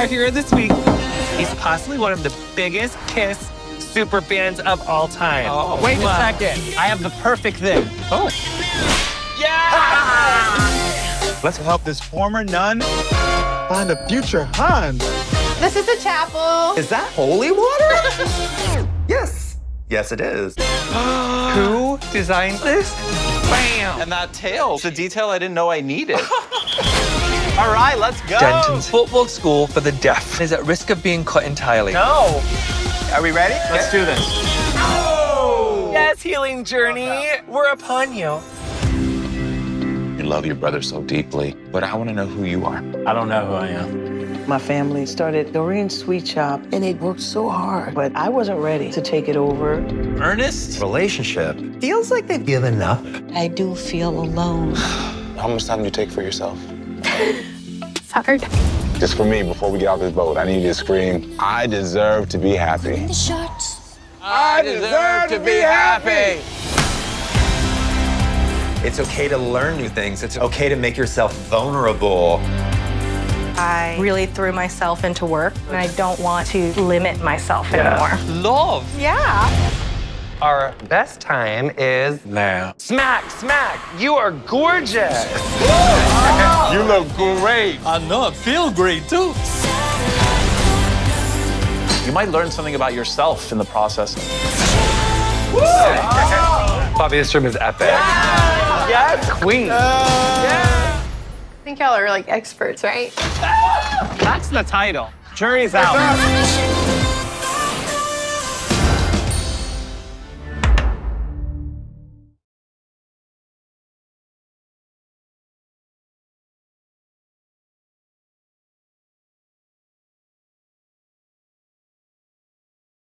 our hero this week. He's possibly one of the biggest Kiss super fans of all time. Oh, wait a second. I have the perfect thing. Oh. Yeah. Let's help this former nun find a future Hans. This is the chapel. Is that holy water? yes. Yes, it is. Who designed this? Bam! And that tail, it's a detail I didn't know I needed. All right, let's go. Denton's football school for the deaf is at risk of being cut entirely. No. Are we ready? Let's do this. Yes, healing journey, we're upon you. You love your brother so deeply, but I want to know who you are. I don't know who I am. My family started Doreen's Sweet Shop, and it worked so hard, but I wasn't ready to take it over. Ernest? Relationship feels like they've given up. I do feel alone. How much time do you take for yourself? It's hard. Just for me, before we get off this boat, I need you to scream, I deserve to be happy. I deserve to be happy. It's okay to learn new things. It's okay to make yourself vulnerable. I really threw myself into work, and I don't want to limit myself anymore. Love. Yeah. Our best time is Now. smack, smack. You are gorgeous. You look great. I know, I feel great too. You might learn something about yourself in the process. Bobby, this room is epic. Yes, queen. I think y'all are like experts, right? That's the title. Jury's out.